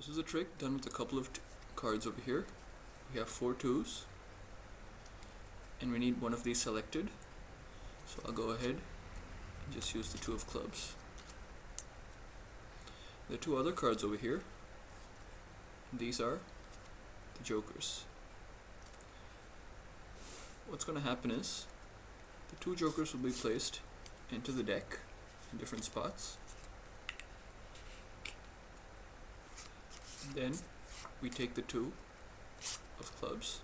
This is a trick done with a couple of cards over here. We have four twos, and we need one of these selected. So I'll go ahead and just use the two of clubs. The two other cards over here, these are the jokers. What's going to happen is the two jokers will be placed into the deck in different spots. Then we take the two of clubs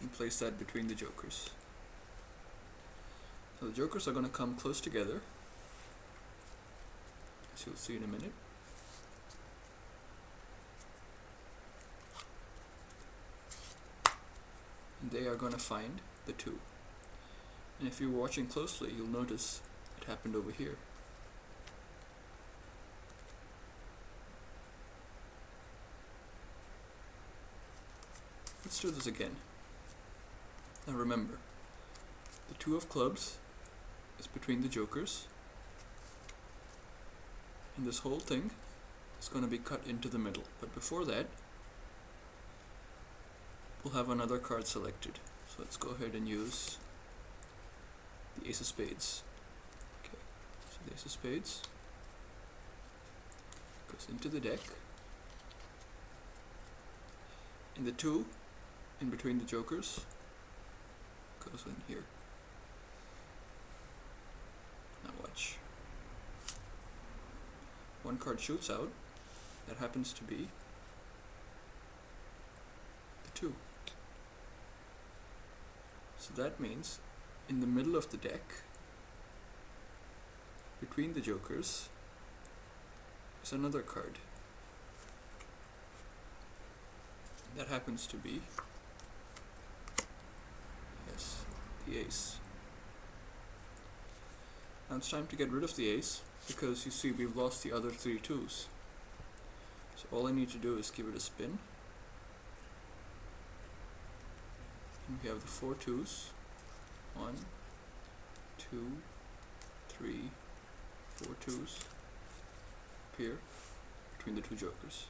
and place that between the jokers. So the jokers are going to come close together, as you'll see in a minute. And they are going to find the two. And if you're watching closely, you'll notice it happened over here. Let's do this again. Now remember, the two of clubs is between the jokers, and this whole thing is going to be cut into the middle. But before that, we'll have another card selected. So let's go ahead and use the Ace of Spades. Okay, so the Ace of Spades goes into the deck, and the two in between the jokers goes in here. Now watch. One card shoots out. That happens to be the two. So that means in the middle of the deck, between the jokers, is another card. That happens to be the ace. Now it's time to get rid of the ace because you see we've lost the other three twos. So all I need to do is give it a spin. And we have the four twos. One, two, three, four twos appear between the two jokers.